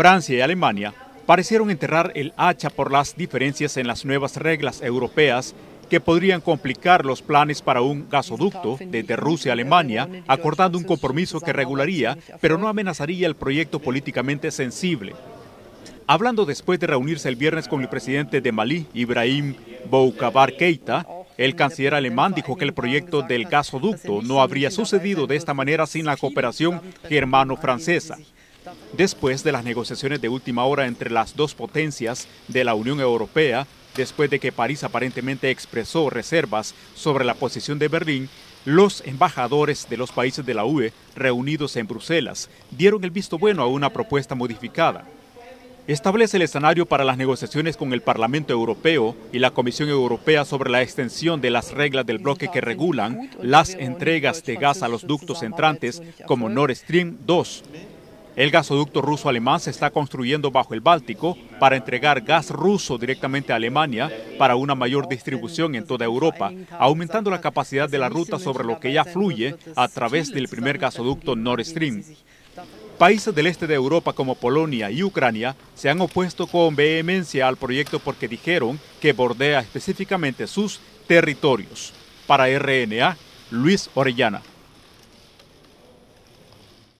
Francia y Alemania parecieron enterrar el hacha por las diferencias en las nuevas reglas europeas que podrían complicar los planes para un gasoducto desde Rusia a Alemania, acordando un compromiso que regularía, pero no amenazaría el proyecto políticamente sensible. Hablando después de reunirse el viernes con el presidente de Malí, Ibrahim Boubacar Keita, el canciller alemán dijo que el proyecto del gasoducto no habría sucedido de esta manera sin la cooperación germano-francesa. Después de las negociaciones de última hora entre las dos potencias de la Unión Europea, después de que París aparentemente expresó reservas sobre la posición de Berlín, los embajadores de los países de la UE reunidos en Bruselas dieron el visto bueno a una propuesta modificada. Establece el escenario para las negociaciones con el Parlamento Europeo y la Comisión Europea sobre la extensión de las reglas del bloque que regulan las entregas de gas a los ductos entrantes como Nord Stream 2 el gasoducto ruso-alemán se está construyendo bajo el Báltico para entregar gas ruso directamente a Alemania para una mayor distribución en toda Europa, aumentando la capacidad de la ruta sobre lo que ya fluye a través del primer gasoducto Nord Stream. Países del este de Europa como Polonia y Ucrania se han opuesto con vehemencia al proyecto porque dijeron que bordea específicamente sus territorios. Para RNA, Luis Orellana.